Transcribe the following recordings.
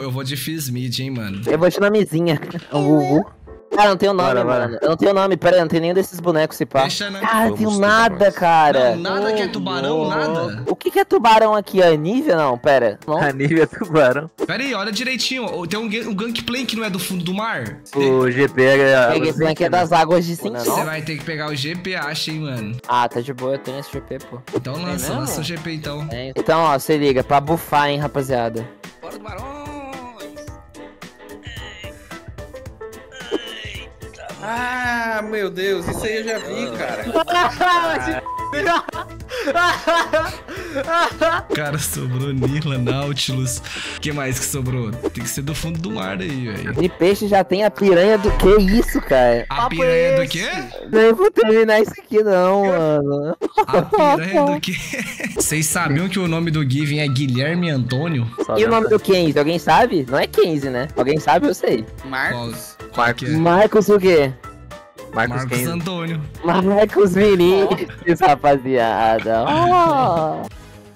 Eu vou de Fizz mid, hein, mano. Eu vou de nomezinha. O Gugu. Cara, não tem o nome, Bora, bora. mano. Eu não tenho o nome, pera aí, não tem nenhum desses bonecos se pá. Deixa na... Cara, não Vamos tenho nada, nós. cara. Não, nada que é tubarão, nada. O que, que é tubarão aqui? É Nívea? Não, pera. Não. A Nívea tubarão. Pera aí, olha direitinho. Tem um, um Gangplank que não é do fundo do mar. O GP é. Peguei esse aqui é das águas de cima, Você vai ter que pegar o GP, acha, hein, mano. Ah, tá de boa, eu tenho esse GP, pô. Então lança, lança o GP então. Tenho. Então, ó, se liga, pra bufar, hein, rapaziada. Ah, meu Deus, isso aí eu já vi, cara. Cara, sobrou Nila, Nautilus. O que mais que sobrou? Tem que ser do fundo do mar aí, velho. De peixe já tem a piranha do que isso, cara? A Papo piranha é do quê? Nem vou terminar isso aqui, não, mano. A piranha do quê? Vocês sabiam que o nome do Given é Guilherme Antônio? E o nome do Kenzie? Alguém sabe? Não é Kenzie, né? Alguém sabe? Eu sei. Marcos. Que é? Marcos o quê? Marcos Marcos. Antônio. Marcos Vinícius, rapaziada. Ó.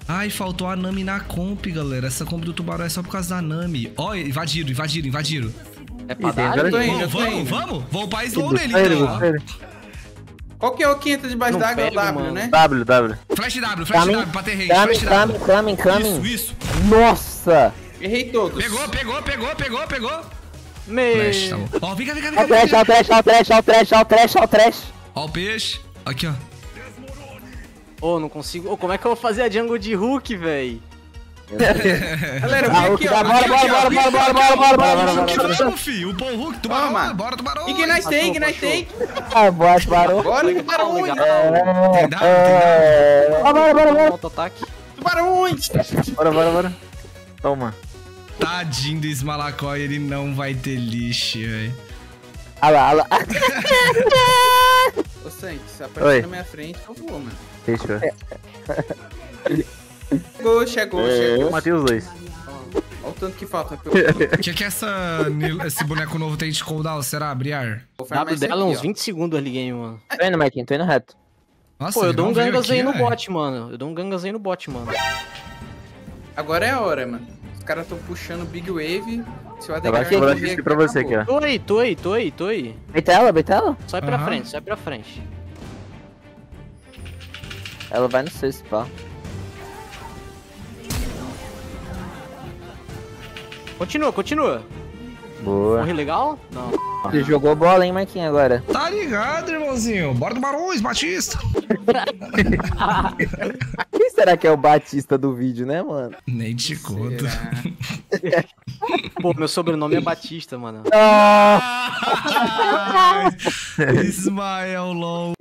Ai, faltou a Nami na comp, galera. Essa comp do tubarão é só por causa da Nami. Ó, invadiram, invadiram, invadiram. É pra dar? tô indo, Vamos, eu tô vamos, indo. vamos. Vou upar slow nele, então. Qual que é o que entra debaixo d'água? É W, mano. né? W, W. Flash W, flash Coming, W, pra ter range, coming, flash W. coming, coming, coming. Isso, isso. Nossa! Errei todos. Pegou, pegou, pegou, pegou, pegou. Meu. Tá bom. Ó, vem cá, vem cá, Ó vem o cá. trash, ó o trash, ó o trash, ó o trash, ó o trash, ó o trash. Ó o peixe. Aqui, ó. Ô, não consigo. Ô, como é que eu vou fazer a jungle de Hulk, véi? Galera, Ah, vem o aqui, ó. bora, bora, bora, bora, bora, bora, bora, bora, O que bora, mesmo, fi? O Paul Hulk, tubarão, Toma. bora, tubarão. E que nós tem, que nós tem. Ah, boa, tubarão. Bora, É, Bora, bora, bora, bora. Auto-ataque. Tubarões. Bora, bora, bora. Toma. Tadinho do Smalacói, ele não vai ter lixo, velho. Olha lá, olha lá. Ô, Santos, Oi. apareceu na minha frente, eu vou, mano. Fechou. Chegou, chegou, É. chegou. Eu matei os dois. Olha o tanto que falta. O que que essa, esse boneco novo tem de cooldown, será, Briar? Esse dela é aqui, uns ó. 20 segundos ali, game, mano. Tô indo, Marquinhos, tô indo reto. Nossa, Pô, eu dou um gangas aí no velho. bot, mano. Eu dou um gangas aí no bot, mano. Agora é a hora, mano. Os caras tão puxando Big Wave. Se o Eu acho que eu vou morrer, assistir pra você aqui, ó. Tô aí, tô aí, tô aí, tô aí. Beitela, beitela. Sai pra Aham. frente, sai pra frente. Ela vai no seu spa. Continua, continua. Boa. Morri legal? Não. Ele jogou bola, hein, Marquinhos, agora. Tá ligado, irmãozinho? Bora do Barões, Batista. Será que é o Batista do vídeo, né, mano? Nem te conto. Pô, meu sobrenome é Batista, mano. Ah, Ismael LOL.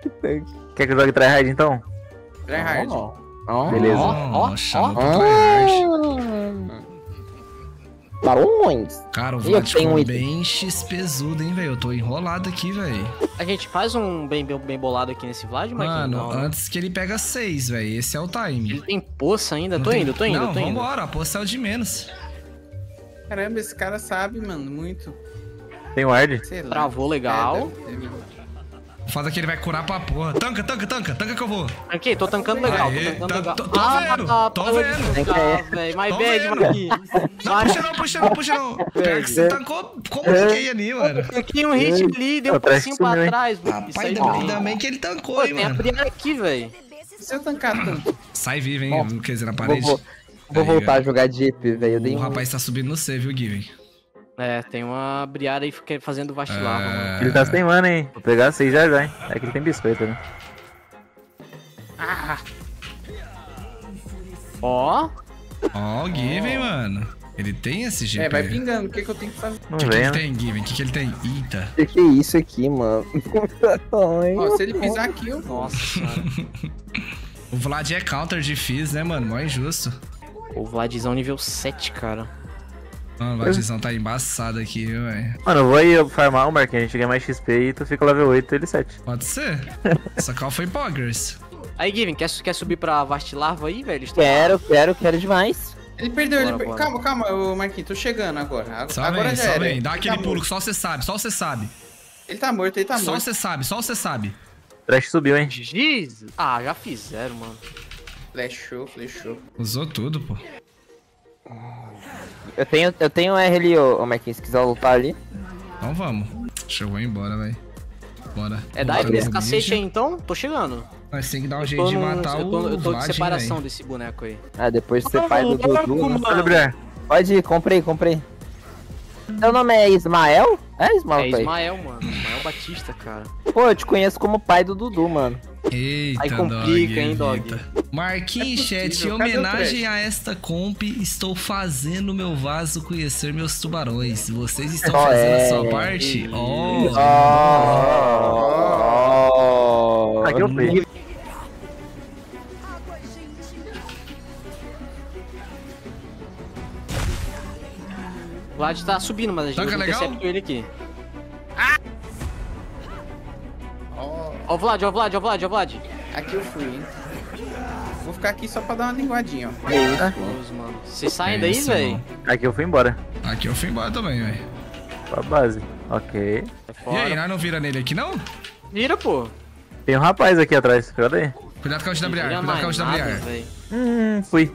que tanque. Quer que eu jogue tryhard então? Tryhard. Ó, Beleza. Ó, ó, ó. Tryhard. Barões. Cara, o Vlad ficou um bem XPzudo, hein, velho? Eu tô enrolado aqui, velho. A gente faz um bem, bem, bem bolado aqui nesse Vlad, Marquinhos? Mano, Não, né? antes que ele pega seis, velho. Esse é o time. Ele tem poça ainda? Não tô tem- indo, tô indo, Não, tô indo. vambora. A poça é o de menos. Caramba, esse cara sabe, mano, muito. Tem ward? Travou legal. É, deve O foda que ele vai curar pra porra. Tanca, tanca, tanca. Tanca que eu vou. Ok, tô tancando legal, Aê, tô tancando legal. tô- tô vendo, tá, tô de vendo. velho. My bad. Marquinhos. Não, puxa não, puxa não, puxa não. Pior que você tancou como ninguém ali, mano. Tanquei um hit ali, deu um passinho pra trás. Isso Rapaz, ainda, bem que ele tancou, hein, tem a mano. Aqui, velho. Se eu tancar tanto. Sai vivo, hein, quer dizer, na parede. vou, voltar velho. a jogar Jeep, velho. Eu dei O rapaz tá subindo no C, viu, Given? É, tem uma Briar aí que- fazendo vacilar, É. mano. Ele tá sem mana, hein? Vou pegar seis já já, hein? É que ele tem biscoito, né? Ó, Ó, o Given, mano. Ele tem esse GP. É, vai pingando. O que, que eu tenho que fazer? Não O que, que ele né? tem, Given? O que, que ele tem? Eita. Que que é isso aqui, mano? Ó, se ele pisar aqui, eu vou. nossa. O Vlad é counter de Fizz, né, mano? Mó injusto. o Vladzão nível 7, cara. Mano, o Vladzão tá embaçado aqui, viu, velho? Mano, eu vou aí farmar o Marquinhos, a gente ganha mais XP e tu fica level 8 ele 7. Pode ser. Essa call foi poggers. Aí, Given, quer, quer subir pra Vastilarva aí, velho? Quero, quero, quero demais. Ele perdeu, Bora, ele per... bora. Calma, calma, ô Marquinhos, tô chegando agora. Ag- Só agora vem, já só era. vem. Dá Ele aquele tá pulo que só você sabe, só você sabe. Ele tá morto, ele tá Só morto. você sabe, só você sabe. Trash subiu, hein? Jesus! Ah, já fizeram, mano. Flashou, flashou. Usou tudo, pô. Eu tenho, eu tenho R ali, ô, ô Marquinhos, se quiser lutar ali. Então vamos. Deixa eu vou embora, velho. Bora. É da esse cacete aí então? Tô chegando. Nós tem que dar um Eu jeito de matar eu tô, o eu tô de separação velho. desse boneco aí. Ah, depois você faz o Dudu. né? Pode ir, comprei, comprei. Seu nome é Ismael? É Ismael, É? Ismael, mano. Ismael Batista, cara. Pô, eu te conheço como pai do Dudu, mano. Eita, Aí complica, dog, hein, dog? eita. Marquinhos, É chat, em homenagem a esta comp, estou fazendo meu vaso conhecer meus tubarões. Vocês estão Oh, fazendo é. a sua parte? Oh, Oh! Aqui eu fui. O Vlad tá subindo, mas a gente legal? interceptou ele aqui. Ó, o Vlad, ó o Vlad, ó o Vlad, ó o Vlad. aqui eu fui, hein? Vou ficar aqui só pra dar uma linguadinha, ó. Deus, mano. Vocês saem É daí, velho? Aqui eu fui embora. Aqui eu fui embora também, velho. Pra base. Ok. E aí, nós não vira nele aqui, não? Vira, pô. Tem um rapaz aqui atrás. Cuidado aí. Cuidado com a Vira cuidado com a velho. Hum, fui.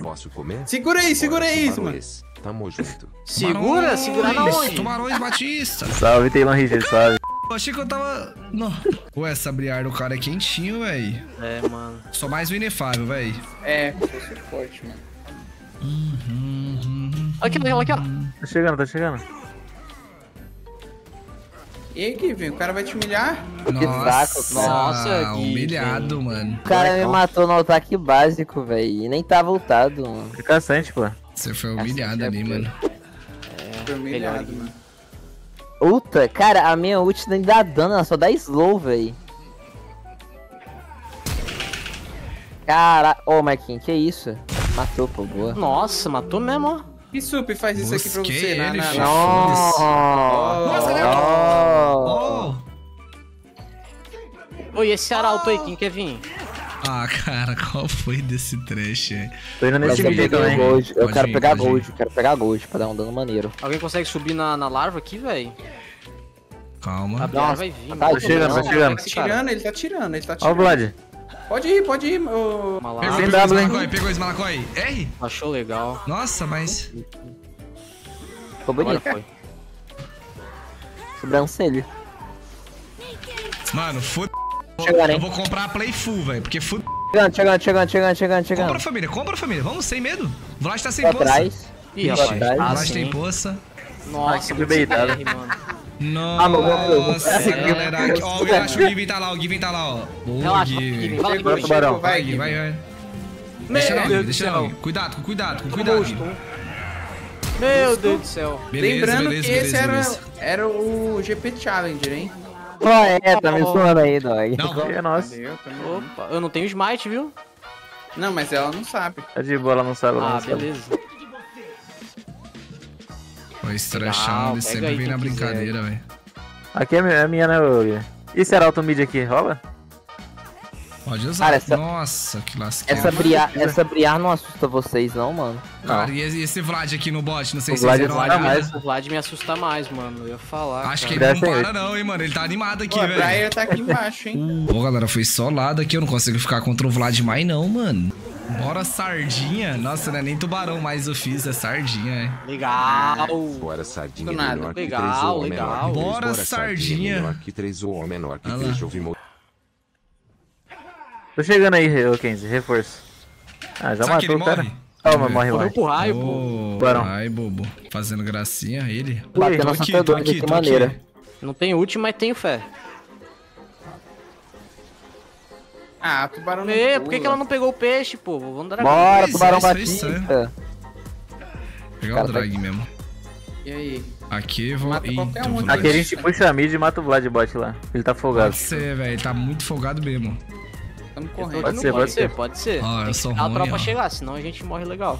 Vosso comer? Segura aí, segura aí, isso, mano. Tamo junto. Segura, segura na Tubarões, onde? Tubarões Batista. Salve, Taylor Richard, salve. Eu achei que eu tava... Não. Ué, essa Briar do cara é quentinho, velho. É, mano. Sou mais o inefável, velho. É, eu sou forte, mano. Aqui, aqui, aqui, ó. Tá chegando, tá chegando. E aí, Kevin, o cara vai te humilhar? Nossa, saco, Nossa, Gui, humilhado, mano. O cara me matou no ataque básico, velho. E nem tá voltado, mano. Que caçante, pô. Você foi humilhado ali, mano. Foi humilhado, mano. Puta, cara, a minha ult nem dá dano, ela só dá slow, velho. Cara, ô Marquinhos, que isso? Matou, pô, boa. Nossa, matou mesmo, ó. E Sup faz isso aqui pra Busquei você, na, filho. na... Nossa, Nossa, Leandro! oh. Oh! Oi, esse arauto aí, quem quer vir? Ah, cara, qual foi desse trash aí? Tô indo nesse eu vídeo também. gold, eu Pode quero ir, pegar ir. gold, eu quero pegar gold pra dar um dano maneiro. Alguém consegue subir na, na larva aqui, velho? Calma. Nossa, vai vir, tá mano. chegando, não. vai chegando. Tá tirando, ele tá tirando, ele tá Ó o tirando. Vlad. Pode ir, pode ir, ô... Uma Pegou, pegou? Malacói, pegou esse Malacói. R? Achou legal. Nossa, mas... Ficou Agora bonito. foi. Sobrancelha. Mano, foda... Chegando, Eu vou comprar a Play Full, velho, porque foda... Chegando, chegando, chegando, chegando, chegando, chegando. Compra, família, compra, família. Vamos, sem medo. O Vlad tá sem Tô poça. atrás. Atrás. O Ah, Vlad tem poça. Nossa, que muito beitado. Ah. Nossa, É. galera. Aqui, Ó, eu acho que o Given tá lá, o Given tá lá, ó. Boa, Relaxa, vai, Given. Given, vai tubarão. vai, Vai, Gui. vai, vai. Meu Deixa não, Deus do deixa céu. não. Cuidado, com cuidado, com cuidado. Meu Deus do céu. Beleza, Lembrando beleza, que esse beleza, era, beleza. era o GP Challenger, hein? Pô, é, tá me zoando aí, dog. Não, É nosso. Cadê? Eu também. Opa, eu não tenho smite, viu? Não, mas ela não sabe. Tá de boa, ela não sabe, Ah, não sabe. beleza. Pô, ele pega sempre aí vem na brincadeira, velho. Aqui é minha, é minha né, Gui? E se era auto mid aqui, rola? Pode usar. Cara, essa- Nossa, que lasqueira. Essa briar, essa briar não assusta vocês, não, mano. Cara, e esse, e esse Vlad aqui no bot? Não sei O se vocês Vlad não dá né? mais. O Vlad me assusta mais, mano. Eu ia falar. Acho que cara. ele não para não, hein, mano. Ele tá animado aqui, a velho. Briar tá aqui embaixo, hein? Pô, galera, foi só lado aqui. Eu não consigo ficar contra o Vlad mais, não, mano. Bora, sardinha. Nossa, não é nem tubarão mais eu fiz, é sardinha, é. Legal. Bora sardinha nada. menor que Legal, três ou legal. menor que três. Bora, sardinha sardinha. menor que três ou menor que Olha três. Tô chegando aí, Kenzie, reforço. Ah, já que matou o cara. morre? Calma, morre, Morreu morre. pro raio, pô. Ai, bobo. Fazendo gracinha, ele. Batendo Tô na aqui, Santa aqui, que tô maneira. aqui. Não tenho ult, mas tenho fé. Ah, tubarão não Ê, por que, que ela não pegou o peixe, pô? Vamos dar Bora, Pois tubarão é, batista. Pegar o drag mesmo. E aí? Aqui eu vou. Mata qualquer um Vlad. Aqui a gente puxa a mid e mata o Vlad bot lá. Ele tá folgado. Pode ser, velho. Ele tá muito folgado mesmo. Estamos Eu correndo. Pode ser, pode ser. Pode ser. Ó, eu Tem que sou ruim, a tropa ó. chegar, senão a gente morre legal.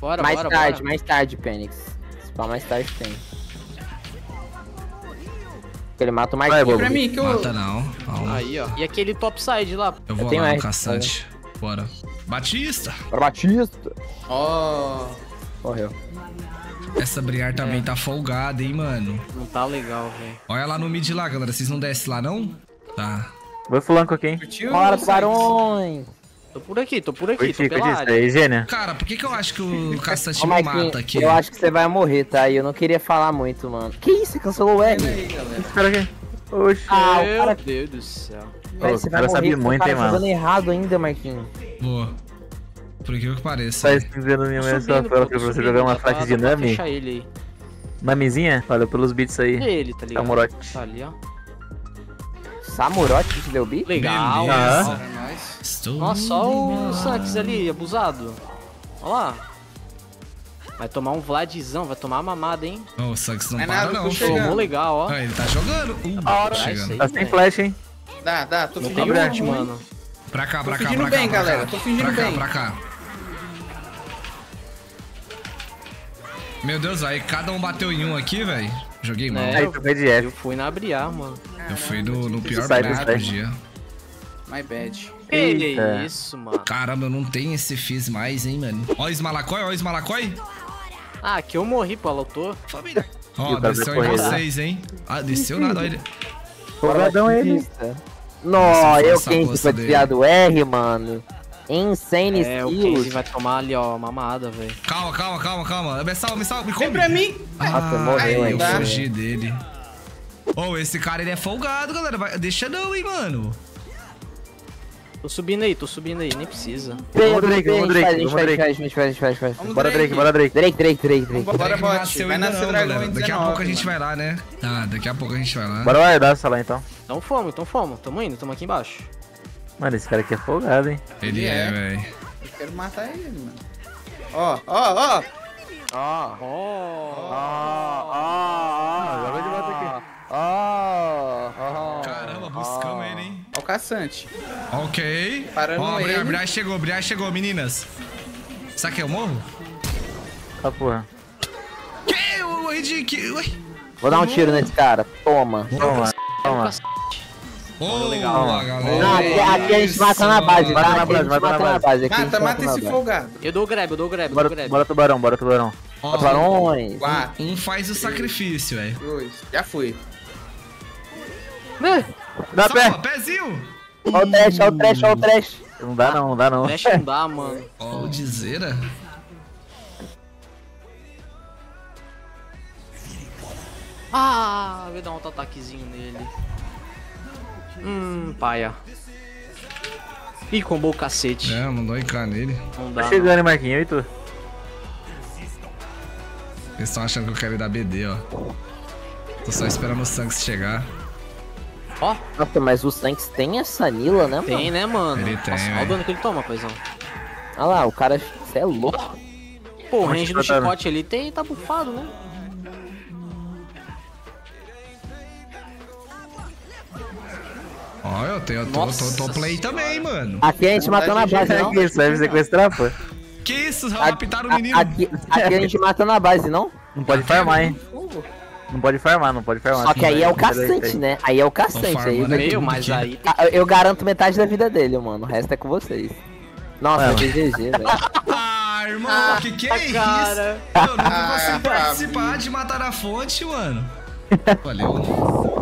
Bora, Mais bora, tarde, bora. mais tarde. Se pá, mais tarde tem. Ele mata o Vai, Marquinhos. bobo. Pra mim, que eu... Mata não. Calma. Aí, ó. E aquele topside lá. Eu Eu vou tenho lá R, caçante. Bora. Batista! Bora, Batista. Ó... Morreu. Essa Briar também tá folgada, hein, mano. Não tá legal, velho. Olha lá no mid lá, galera. Vocês não descem lá, não? Tá. Vou flanco aqui, hein. Curtiu? Bora, tubarões. Tô por aqui, tô por aqui, tô pela área. aí. Cara, por que que eu acho que o Ô, me mata aqui? eu acho que você vai morrer, tá? E eu não queria falar muito, mano. Que isso? Você cancelou o R? Esse cara aqui. Oxi. Ah, Meu cara- Deus do céu. Você o vai cara morrer sabe muito, cara hein, mano. jogando errado ainda, Marquinhos. Boa. Por incrível que pareça. Tá escrevendo minha pra pô, tô você jogar uma faixa pra- de Nami. fechar ele aí. Namizinha? Valeu pelos beats aí. É ele, tá ligado? Samurote. Tá ali, ó. Samurote te deu bi? Legal. Beleza. Nós. Estou Nossa, olha o Sanks ali, abusado. Olha lá. Vai tomar um Vladzão, vai tomar uma mamada, hein? Ô, o Sanks não É para nada, não. tô. Tomou legal, ó. Ah, ele tá jogando. Uh, hora. tá É aí. Tá sem flash, hein? Dá, dá, tô fingindo ruim. mano. Pra cá, pra cá, fingindo pra cá. bem, pra cá. galera, tô fingindo pra cá, bem. Pra cá, Meu Deus, aí cada um bateu em um aqui, velho. Joguei mal. É, Aí, eu-. Eu fui na Briar, mano. Eu fui no, no pior sai. do dia. My bad. Que Eita. isso, mano. Caramba, eu não tenho esse Fizz mais, hein, mano. Ó o Esmalacói, ó o. Ah, que eu morri, pô, tô. Família. Ó, o cara desceu em vocês, hein. Ah, desceu nada, olha. Folgadão ele. Não, Essa eu quem foi dele. desviar do R, mano. Insane É, o skills. Casey vai tomar ali, ó, mamada, velho. Calma, calma, calma, calma. Me salva, me salva, me Vem come. pra mim! Nossa, morreu, Ai, hein, eu fugi dele. Ô, esse cara, ele é folgado, galera. Vai- Deixa não, hein, mano. Tô subindo aí, tô subindo aí, nem precisa. Vamos, Drake, vamos, Drake, A gente vamos, faz, a Drake. gente faz, a gente faz, a gente faz, a gente faz. Vamos, Bora, Drake, bora, Drake. Drake, Drake, Drake, Drake. Bora, bot. Vai nascer dragão Daqui a 19, pouco a gente vai lá, né? Ah, daqui a pouco a gente vai lá. Bora guardar lá então. Então fomos, então fomos. Tamo indo, tamo aqui embaixo. Mano, esse cara aqui é folgado, hein? Ele Ele é, é. velho. Eu quero matar ele, mano. Ó, ó, ó! Ó, Oh! Ah, joga de volta aqui. ó, ó. Caçante. Ok. Parando Ó, ele. Briar, Briar chegou, Briar chegou, meninas. Será que eu morro? Ah, porra. Que? Eu morri de... Que? Ué? Vou dar um tiro nesse cara. Toma. Toma, toma. Ô, legal. galera. Não, aqui, aqui a gente mata na base, Mata tá? na base, mata na mata na base. aqui Mata, mata esse folgado. Eu dou o grab, eu dou o grab, Bora, o grab. bora tubarão, bora tubarão. Ó, Barões. Quatro, um faz o sacrifício, velho. dois. Já fui. Dá Salva, pé! pezinho. Ó o trash, ó o trash, ó o trash. Não dá não, não dá não. Flash não dá, mano. Ó, o dizeira. Ah, vou dar um auto-ataquezinho nele. Hum, paia. Ih, combou o cacete. É, mandou encar nele. Não dá. Tá chegando, hein, Marquinhos? E tu? Eles estão achando que eu quero ir dar BD, ó. Tô só esperando o Sanks chegar. Ó, Nossa, mas o Sanks tem essa Nila, né, mano? tem, né, mano? Ele tem, Nossa, olha o dano que ele toma, paizão. Olha lá, o cara, você é louco. Pô, o range tá do dando? chicote ali tem, tá bufado, né? Ó, eu tenho, eu tô, tô, tô play senhora. também, mano. Aqui a gente matou na base, É não? que serve sequestrar, pô. Que isso? Raptaram o menino. Aqui, aqui a gente mata na base, não? Não pode farmar, hein? Não pode farmar, não pode farmar. Só que aí é o vai- caçante, né? Aí é o caçante. Aí aí. Meio, mas aí. Ah, eu garanto metade da vida dele, mano. O resto é com vocês. Nossa, Mano. GG, velho. Ah, irmão, que que é cara. isso? Eu nunca Ah, consegui Fábio. participar de matar a fonte, mano. Valeu.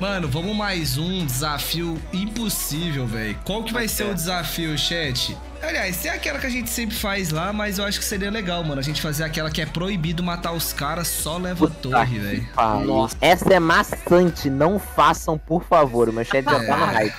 Mano, vamos mais um desafio impossível, velho. Qual que vai ser o desafio, chat? Aliás, tem aquela que a gente sempre faz lá, mas eu acho que seria legal, mano. A gente fazer aquela que é proibido matar os caras, só leva torre, velho. Nossa. Essa é maçante. Não façam, por favor. O meu chat já tá no É. hype.